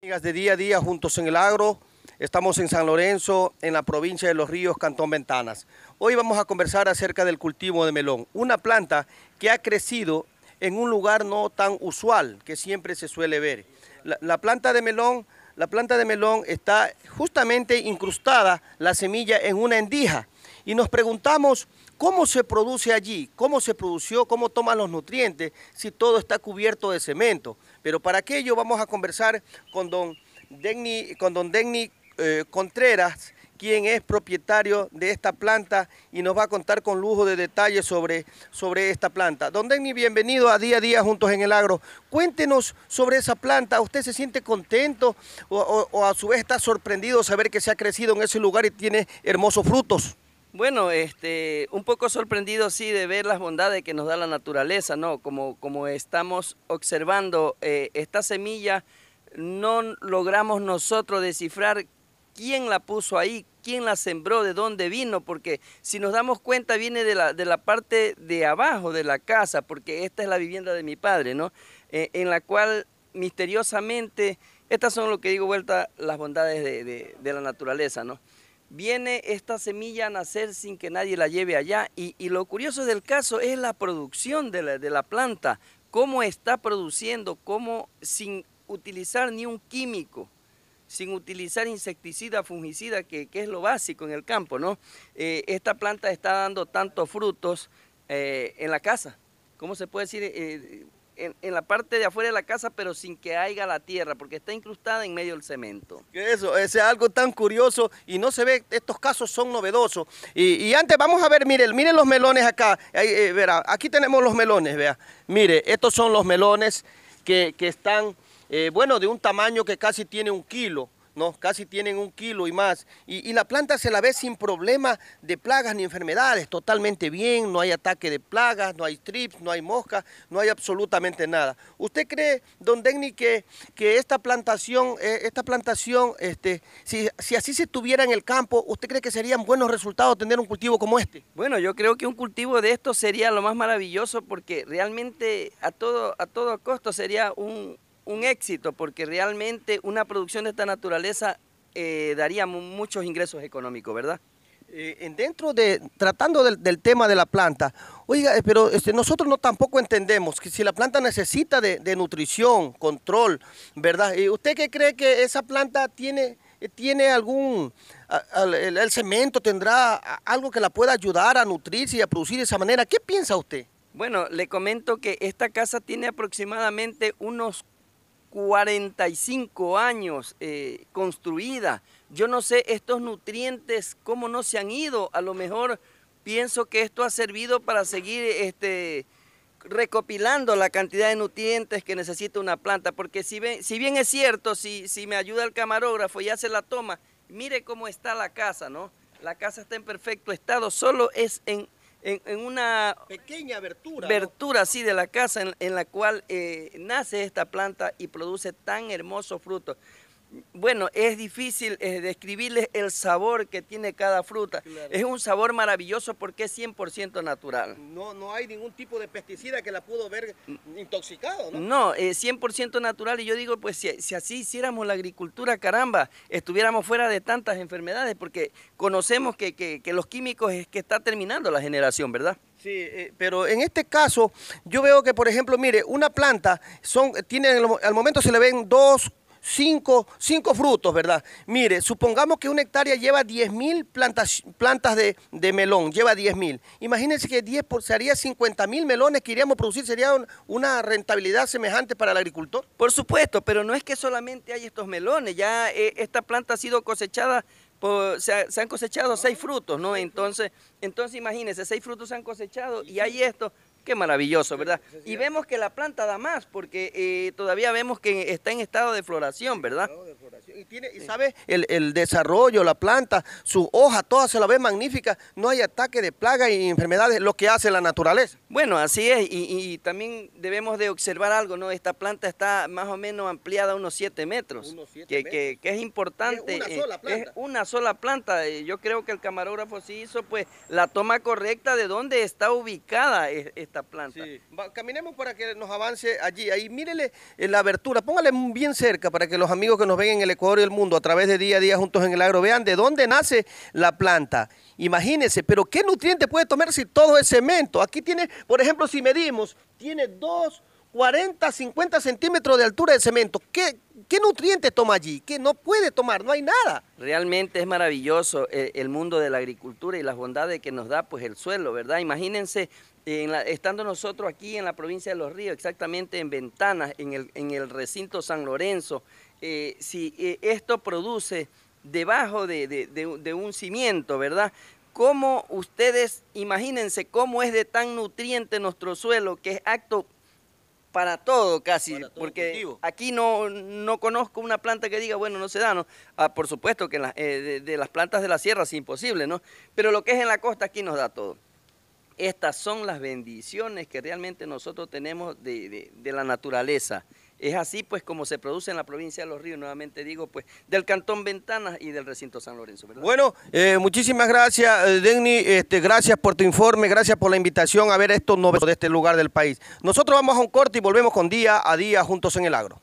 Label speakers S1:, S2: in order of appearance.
S1: Amigas de día a día juntos en el agro, estamos en San Lorenzo, en la provincia de Los Ríos, Cantón Ventanas. Hoy vamos a conversar acerca del cultivo de melón, una planta que ha crecido en un lugar no tan usual que siempre se suele ver. La, la planta de melón, la planta de melón está justamente incrustada la semilla en una endija y nos preguntamos cómo se produce allí, cómo se produció, cómo toman los nutrientes si todo está cubierto de cemento. Pero para aquello vamos a conversar con don Denny, con don eh, Contreras, quien es propietario de esta planta y nos va a contar con lujo de detalles sobre, sobre esta planta. Don Denny, bienvenido a Día a Día Juntos en el Agro. Cuéntenos sobre esa planta. ¿Usted se siente contento o, o, o a su vez está sorprendido saber que se ha crecido en ese lugar y tiene hermosos frutos?
S2: Bueno, este, un poco sorprendido sí de ver las bondades que nos da la naturaleza, ¿no? Como, como estamos observando eh, esta semilla, no logramos nosotros descifrar quién la puso ahí, quién la sembró, de dónde vino, porque si nos damos cuenta viene de la, de la parte de abajo de la casa, porque esta es la vivienda de mi padre, ¿no? Eh, en la cual misteriosamente, estas son lo que digo vuelta, las bondades de, de, de la naturaleza, ¿no? Viene esta semilla a nacer sin que nadie la lleve allá. Y, lo curioso del caso es la producción de la, de la, planta, cómo está produciendo, cómo sin utilizar ni un químico, sin utilizar insecticida, fungicida, que, que es lo básico en el campo, ¿no? Eh, esta planta está dando tantos frutos eh, en la casa. ¿Cómo se puede decir? Eh, en, la parte de afuera de la casa, pero sin que haya la tierra, porque está incrustada en medio del cemento.
S1: Eso, es algo tan curioso y no se ve, estos casos son novedosos. Y, y antes vamos a ver, miren, miren los melones acá, eh, verá, aquí tenemos los melones, vea. Mire, estos son los melones que, que están, eh, bueno, de un tamaño que casi tiene un kilo. ¿No? Casi tienen un kilo y más. Y, la planta se la ve sin problema de plagas ni enfermedades, totalmente bien, no hay ataque de plagas, no hay trips, no hay moscas, no hay absolutamente nada. ¿Usted cree, don Denny, que, que esta plantación, eh, esta plantación, este, si, si así se estuviera en el campo, ¿usted cree que serían buenos resultados tener un cultivo como este?
S2: Bueno, yo creo que un cultivo de esto sería lo más maravilloso porque realmente a todo, a todo costo sería un, un éxito porque realmente una producción de esta naturaleza eh, daría muchos ingresos económicos, ¿verdad?
S1: Eh, dentro de, tratando del, del, tema de la planta, oiga, eh, pero este, nosotros no tampoco entendemos que si la planta necesita de, de nutrición, control, ¿verdad? ¿Y usted qué cree que esa planta tiene, tiene algún, el cemento tendrá algo que la pueda ayudar a nutrirse y a producir de esa manera? ¿Qué piensa usted?
S2: Bueno, le comento que esta casa tiene aproximadamente unos 45 años eh, construida. Yo no sé estos nutrientes cómo no se han ido. A lo mejor pienso que esto ha servido para seguir este, recopilando la cantidad de nutrientes que necesita una planta. Porque si, ven, si bien es cierto, si, si me ayuda el camarógrafo y hace la toma, mire cómo está la casa, ¿no? La casa está en perfecto estado, solo es en en, en, una
S1: pequeña abertura,
S2: abertura de la casa en, en la cual eh, nace esta planta y produce tan hermosos frutos. Bueno, es difícil eh, describirles el sabor que tiene cada fruta. Claro. Es un sabor maravilloso porque es 100% natural.
S1: No, no hay ningún tipo de pesticida que la pudo ver intoxicado, ¿no?
S2: No, es 100% natural y yo digo, pues si, si, así hiciéramos la agricultura, caramba, estuviéramos fuera de tantas enfermedades porque conocemos que, que, que los químicos es que está terminando la generación, ¿verdad?
S1: Sí, eh, pero en este caso yo veo que, por ejemplo, mire, una planta son, tiene, al momento se le ven dos, cinco, cinco frutos, ¿verdad? Mire, supongamos que una hectárea lleva 10 mil plantas, plantas de, de, melón, lleva 10 mil. Imagínense que 10 por, sería 50 mil melones que iríamos a producir, sería un, una rentabilidad semejante para el agricultor.
S2: Por supuesto, pero no es que solamente hay estos melones, ya eh, esta planta ha sido cosechada por, se, ha, se, han cosechado seis frutos, ¿no? Entonces, entonces imagínense, seis frutos se han cosechado y hay esto Qué maravilloso, ¿verdad? Y vemos que la planta da más, porque eh, todavía vemos que está en estado de floración, ¿verdad?
S1: Y, tiene, y sabe, el, el, desarrollo, la planta, su hoja, toda se la ve magnífica, no hay ataque de plagas y enfermedades, lo que hace la naturaleza.
S2: Bueno, así es, y, y, también debemos de observar algo, ¿no? Esta planta está más o menos ampliada a unos 7 metros,
S1: unos siete
S2: que,
S1: metros.
S2: Que, que, es importante.
S1: Es una sola planta.
S2: Es una sola planta. Yo creo que el camarógrafo sí hizo pues la toma correcta de dónde está ubicada esta planta.
S1: Caminemos para que nos avance allí. Ahí mírele en la abertura, póngale bien cerca para que los amigos que nos ven en el Ecuador y el mundo a través de día a día juntos en el agro vean de dónde nace la planta. Imagínense, pero ¿qué nutriente puede tomar si todo es cemento? Aquí tiene, por ejemplo, si medimos, tiene dos 40, 50 centímetros de altura de cemento. ¿Qué, ¿Qué nutriente toma allí? ¿Qué no puede tomar? No hay nada.
S2: Realmente es maravilloso el, eh, el mundo de la agricultura y las bondades que nos da pues el suelo, ¿verdad? Imagínense estando nosotros aquí en la provincia de Los Ríos, exactamente en Ventanas, en el, en el recinto San Lorenzo, eh, si eh, esto produce debajo de, de, de, de, un cimiento, ¿verdad? ¿Cómo ustedes, imagínense cómo es de tan nutriente nuestro suelo, que es acto para todo casi, para todo porque cultivo. aquí no, no conozco una planta que diga, bueno, no se da, ¿no? Ah, por supuesto que la, eh, de, de, las plantas de la sierra es imposible, ¿no? Pero lo que es en la costa aquí nos da todo. Estas son las bendiciones que realmente nosotros tenemos de, de, de la naturaleza. Es así pues como se produce en la provincia de Los Ríos, nuevamente digo, pues del Cantón Ventanas y del recinto San Lorenzo. ¿verdad?
S1: Bueno, eh, muchísimas gracias, eh, Denny, este, gracias por tu informe, gracias por la invitación a ver estos novelos de este lugar del país. Nosotros vamos a un corte y volvemos con día a día juntos en el agro.